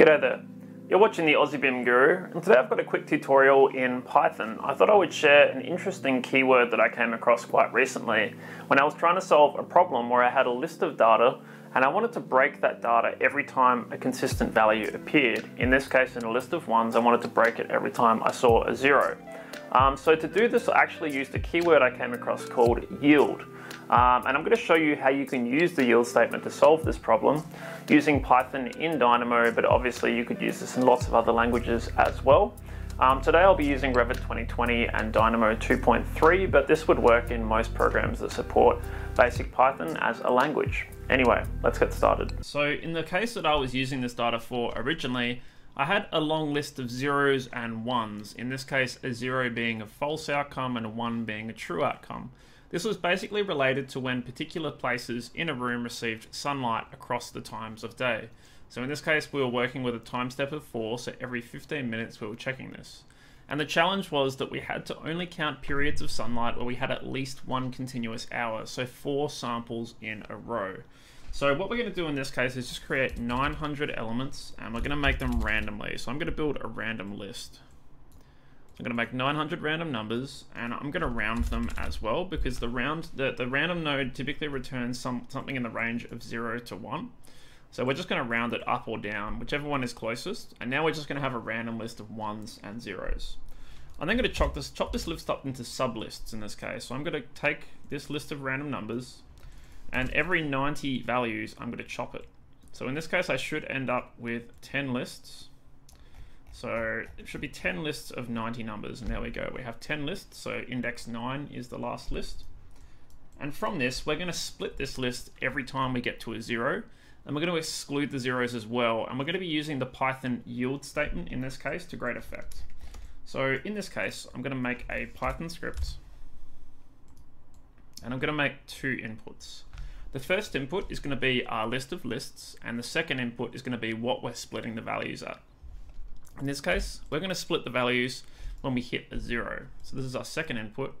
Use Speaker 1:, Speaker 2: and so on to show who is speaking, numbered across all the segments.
Speaker 1: G'day there. You're watching the Aussie BIM Guru, and today I've got a quick tutorial in Python. I thought I would share an interesting keyword that I came across quite recently when I was trying to solve a problem where I had a list of data and I wanted to break that data every time a consistent value appeared. In this case, in a list of ones, I wanted to break it every time I saw a zero. Um, so to do this, I actually used a keyword I came across called yield. Um, and I'm going to show you how you can use the yield statement to solve this problem using Python in Dynamo, but obviously you could use this in lots of other languages as well. Um, today I'll be using Revit 2020 and Dynamo 2.3, but this would work in most programs that support basic Python as a language. Anyway, let's get started. So in the case that I was using this data for originally, I had a long list of zeros and ones, in this case a zero being a false outcome and a one being a true outcome. This was basically related to when particular places in a room received sunlight across the times of day. So in this case, we were working with a time step of 4, so every 15 minutes we were checking this. And the challenge was that we had to only count periods of sunlight where we had at least one continuous hour, so 4 samples in a row. So what we're going to do in this case is just create 900 elements, and we're going to make them randomly. So I'm going to build a random list. I'm going to make 900 random numbers, and I'm going to round them as well, because the round the, the random node typically returns some something in the range of 0 to 1. So we're just going to round it up or down, whichever one is closest, and now we're just going to have a random list of ones and zeros. I'm then going to chop this, chop this list up into sublists in this case. So I'm going to take this list of random numbers, and every 90 values, I'm going to chop it. So in this case, I should end up with 10 lists, so it should be 10 lists of 90 numbers, and there we go. We have 10 lists, so index 9 is the last list. And from this, we're going to split this list every time we get to a zero, and we're going to exclude the zeros as well, and we're going to be using the Python yield statement in this case to great effect. So in this case, I'm going to make a Python script, and I'm going to make two inputs. The first input is going to be our list of lists, and the second input is going to be what we're splitting the values at. In this case, we're going to split the values when we hit a zero. So this is our second input,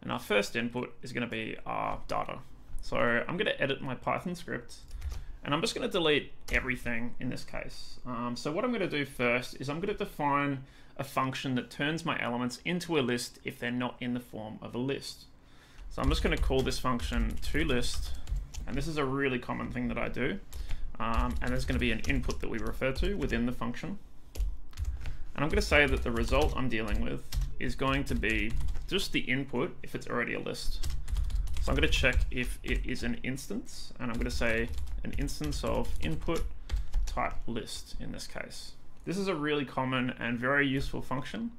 Speaker 1: and our first input is going to be our data. So I'm going to edit my Python script, and I'm just going to delete everything in this case. Um, so what I'm going to do first is I'm going to define a function that turns my elements into a list if they're not in the form of a list. So I'm just going to call this function toList, and this is a really common thing that I do. Um, and there's going to be an input that we refer to within the function. And I'm going to say that the result I'm dealing with is going to be just the input if it's already a list. So I'm going to check if it is an instance, and I'm going to say an instance of input type list in this case. This is a really common and very useful function.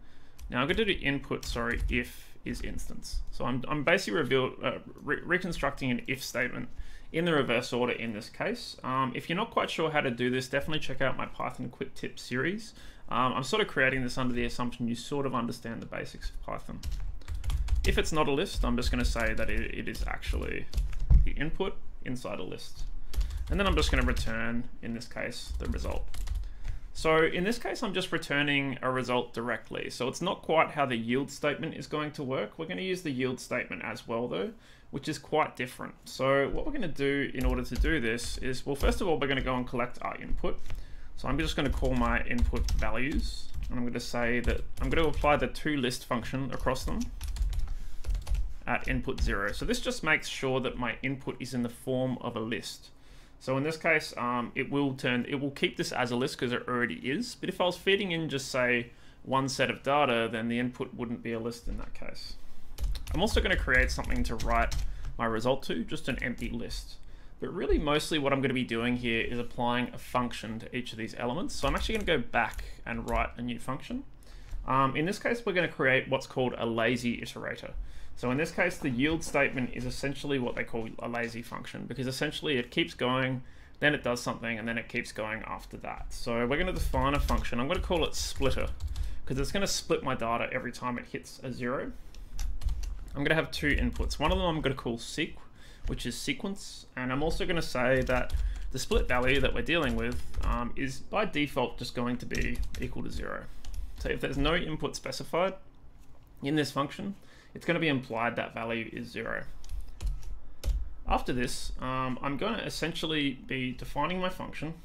Speaker 1: Now I'm going to do input, sorry, if is instance. So I'm, I'm basically reveal, uh, re reconstructing an if statement in the reverse order in this case. Um, if you're not quite sure how to do this, definitely check out my Python quick tip series. Um, I'm sort of creating this under the assumption you sort of understand the basics of Python. If it's not a list, I'm just going to say that it, it is actually the input inside a list. And then I'm just going to return, in this case, the result. So in this case, I'm just returning a result directly. So it's not quite how the yield statement is going to work. We're going to use the yield statement as well though, which is quite different. So what we're going to do in order to do this is, well, first of all, we're going to go and collect our input. So I'm just going to call my input values, and I'm going to say that I'm going to apply the to list function across them at input zero. So this just makes sure that my input is in the form of a list. So in this case, um, it will turn, it will keep this as a list because it already is. But if I was feeding in just say one set of data, then the input wouldn't be a list in that case. I'm also going to create something to write my result to, just an empty list. But really mostly what I'm going to be doing here is applying a function to each of these elements. So I'm actually going to go back and write a new function. Um, in this case, we're going to create what's called a lazy iterator. So in this case, the yield statement is essentially what they call a lazy function because essentially it keeps going, then it does something, and then it keeps going after that. So we're going to define a function. I'm going to call it splitter because it's going to split my data every time it hits a zero. I'm going to have two inputs. One of them I'm going to call seq, which is sequence. And I'm also going to say that the split value that we're dealing with um, is by default just going to be equal to zero. So if there's no input specified in this function, it's going to be implied that value is zero. After this, um, I'm going to essentially be defining my function.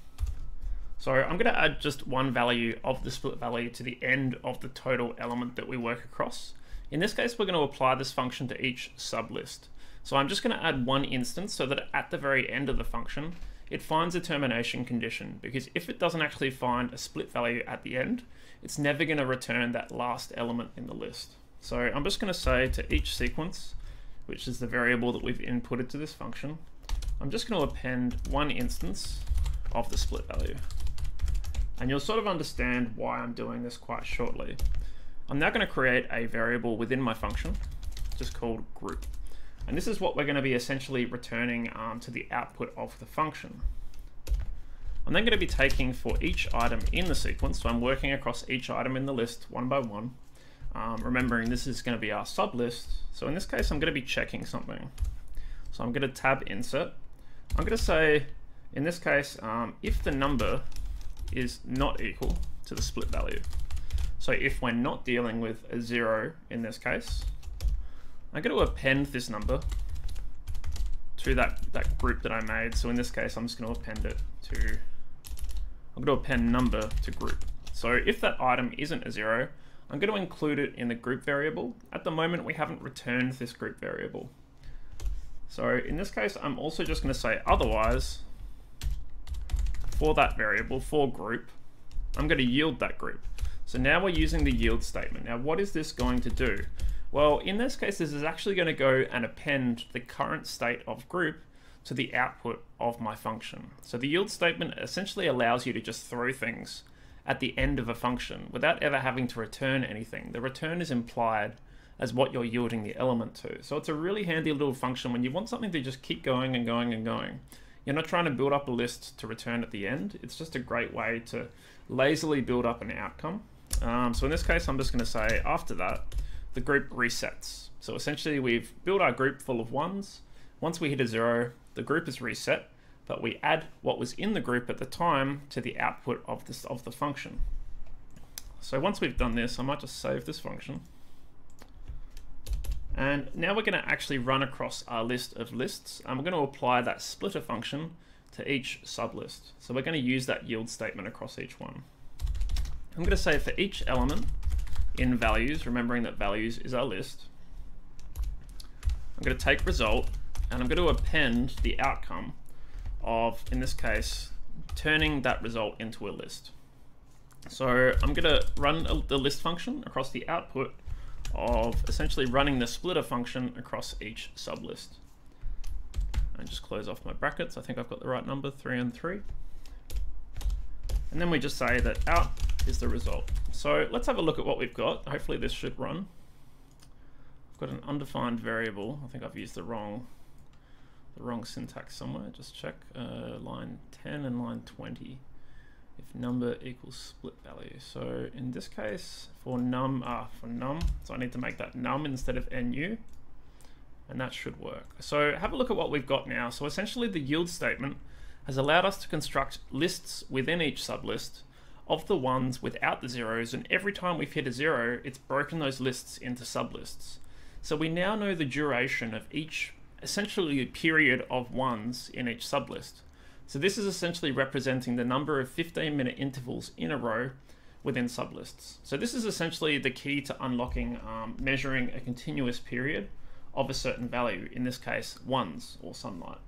Speaker 1: So I'm going to add just one value of the split value to the end of the total element that we work across. In this case, we're going to apply this function to each sublist. So I'm just going to add one instance so that at the very end of the function, it finds a termination condition because if it doesn't actually find a split value at the end, it's never going to return that last element in the list. So I'm just going to say to each sequence, which is the variable that we've inputted to this function, I'm just going to append one instance of the split value. And you'll sort of understand why I'm doing this quite shortly. I'm now going to create a variable within my function, just called group. And this is what we're going to be essentially returning um, to the output of the function. I'm then going to be taking for each item in the sequence, so I'm working across each item in the list one by one, um, remembering this is going to be our sub list, So in this case, I'm going to be checking something. So I'm going to tab insert. I'm going to say, in this case, um, if the number is not equal to the split value. So if we're not dealing with a zero in this case, I'm going to append this number to that, that group that I made. So in this case, I'm just going to append it to, I'm going to append number to group. So if that item isn't a zero, I'm going to include it in the group variable. At the moment, we haven't returned this group variable. So in this case, I'm also just going to say otherwise for that variable, for group, I'm going to yield that group. So now we're using the yield statement. Now what is this going to do? Well, in this case, this is actually going to go and append the current state of group to the output of my function. So the yield statement essentially allows you to just throw things at the end of a function without ever having to return anything. The return is implied as what you're yielding the element to. So it's a really handy little function when you want something to just keep going and going and going. You're not trying to build up a list to return at the end. It's just a great way to lazily build up an outcome. Um, so in this case, I'm just going to say after that, the group resets. So essentially we've built our group full of ones. Once we hit a zero, the group is reset, but we add what was in the group at the time to the output of this of the function. So once we've done this, I might just save this function. And now we're going to actually run across our list of lists, and we're going to apply that splitter function to each sublist. So we're going to use that yield statement across each one. I'm going to say for each element, in values, remembering that values is our list. I'm going to take result and I'm going to append the outcome of, in this case, turning that result into a list. So I'm going to run the list function across the output of essentially running the splitter function across each sublist. And just close off my brackets. I think I've got the right number, three and three. And then we just say that out is the result. So let's have a look at what we've got. Hopefully this should run. I've got an undefined variable. I think I've used the wrong the wrong syntax somewhere. Just check uh, line 10 and line 20 if number equals split value. So in this case, for num, ah, for num, so I need to make that num instead of nu, and that should work. So have a look at what we've got now. So essentially the yield statement has allowed us to construct lists within each sublist of the ones without the zeros, and every time we've hit a zero, it's broken those lists into sublists. So we now know the duration of each, essentially a period of ones in each sublist. So this is essentially representing the number of 15 minute intervals in a row within sublists. So this is essentially the key to unlocking um, measuring a continuous period of a certain value, in this case, ones or sunlight.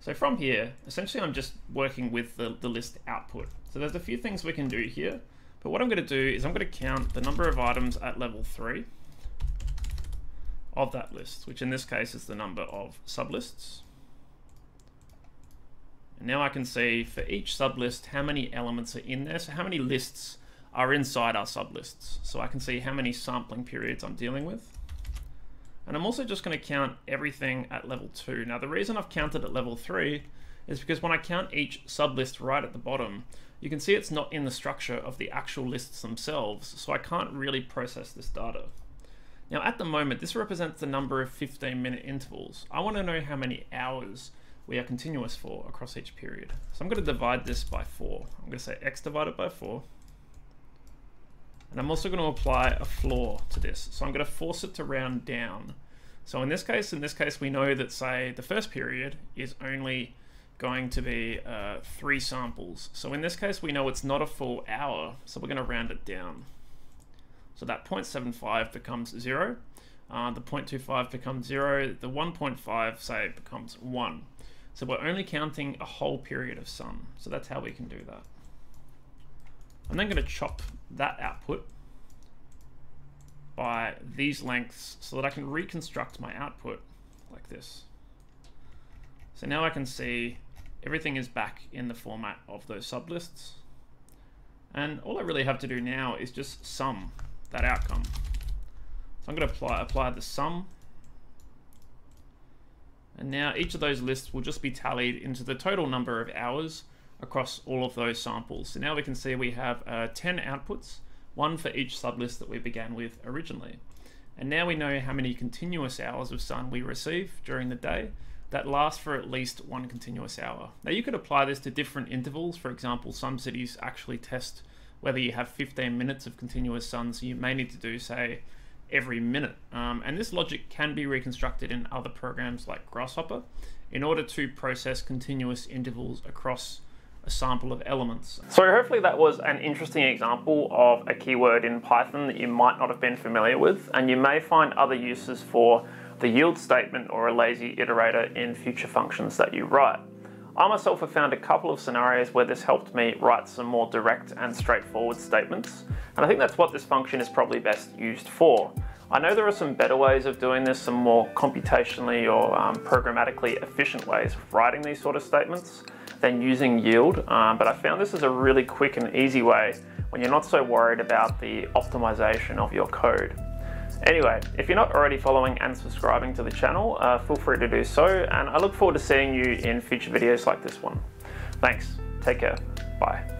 Speaker 1: So from here, essentially I'm just working with the, the list output. So there's a few things we can do here, but what I'm going to do is I'm going to count the number of items at level 3 of that list, which in this case is the number of sublists. And now I can see for each sublist how many elements are in there, so how many lists are inside our sublists. So I can see how many sampling periods I'm dealing with. And I'm also just going to count everything at level 2. Now the reason I've counted at level 3 is because when I count each sublist right at the bottom, you can see it's not in the structure of the actual lists themselves, so I can't really process this data. Now at the moment, this represents the number of 15 minute intervals. I want to know how many hours we are continuous for across each period. So I'm going to divide this by 4. I'm going to say x divided by 4. And I'm also going to apply a floor to this. So I'm going to force it to round down. So in this case, in this case, we know that say the first period is only going to be uh, three samples. So in this case, we know it's not a full hour, so we're going to round it down. So that 0.75 becomes 0, uh, the 0.25 becomes 0, the 1.5, say, becomes 1. So we're only counting a whole period of sun. So that's how we can do that. I'm then going to chop that output by these lengths so that I can reconstruct my output like this. So now I can see everything is back in the format of those sublists. And all I really have to do now is just sum that outcome. So I'm going to apply, apply the sum. And now each of those lists will just be tallied into the total number of hours across all of those samples. So now we can see we have uh, 10 outputs, one for each sublist that we began with originally. And now we know how many continuous hours of sun we receive during the day that last for at least one continuous hour. Now you could apply this to different intervals. For example, some cities actually test whether you have 15 minutes of continuous sun, so you may need to do, say, every minute. Um, and this logic can be reconstructed in other programs like Grasshopper in order to process continuous intervals across a sample of elements. So hopefully that was an interesting example of a keyword in Python that you might not have been familiar with, and you may find other uses for the yield statement or a lazy iterator in future functions that you write. I myself have found a couple of scenarios where this helped me write some more direct and straightforward statements, and I think that's what this function is probably best used for. I know there are some better ways of doing this, some more computationally or um, programmatically efficient ways of writing these sort of statements than using yield, um, but I found this is a really quick and easy way when you're not so worried about the optimization of your code. Anyway, if you're not already following and subscribing to the channel, uh, feel free to do so, and I look forward to seeing you in future videos like this one. Thanks, take care, bye.